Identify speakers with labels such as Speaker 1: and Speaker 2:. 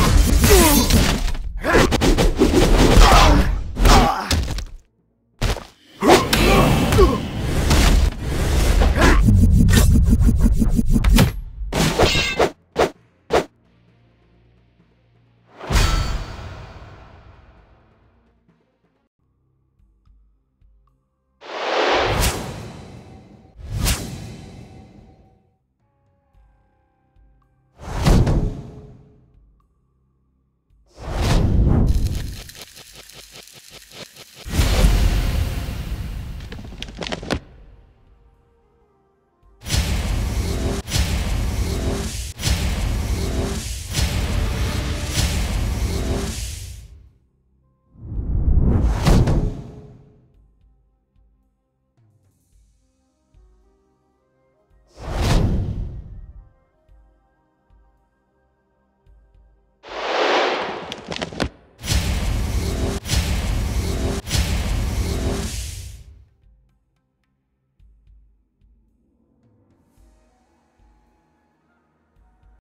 Speaker 1: Oh!